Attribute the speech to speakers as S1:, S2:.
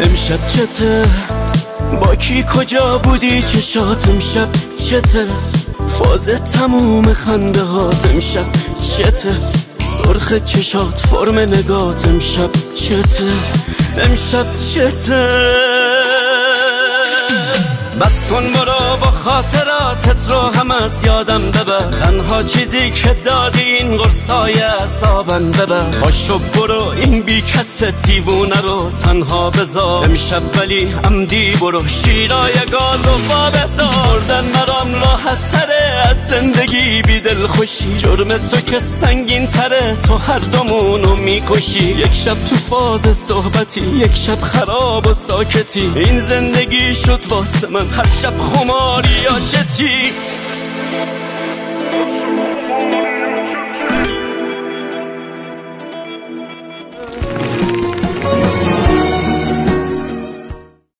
S1: امشب چته؟ با کی کجا بودی چشات امشب چته؟ فاز تموم خنده هات امشب چته؟ سرخ چشات فرم نگات امشب چته؟ امشب چته؟ بس کن برو با خاطراتت رو هم از یادم ببر. تنها چیزی که دادی این قرصای اصابن ببر. باشو برو این بی کس دیوونه رو تنها بذار. امشب ولی عمدی برو. شیرای گاز و با بذاردن مرام راحت تره. از زندگی بی دل خوشی. جرم تو که سنگین تره. تو هر دومونو می‌کشی. یک شب تو فاز صحبتی. یک شب خراب و ساکتی. این زندگی شد واسه من. هر شب خماری یا چتی